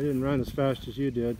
I didn't run as fast as you did.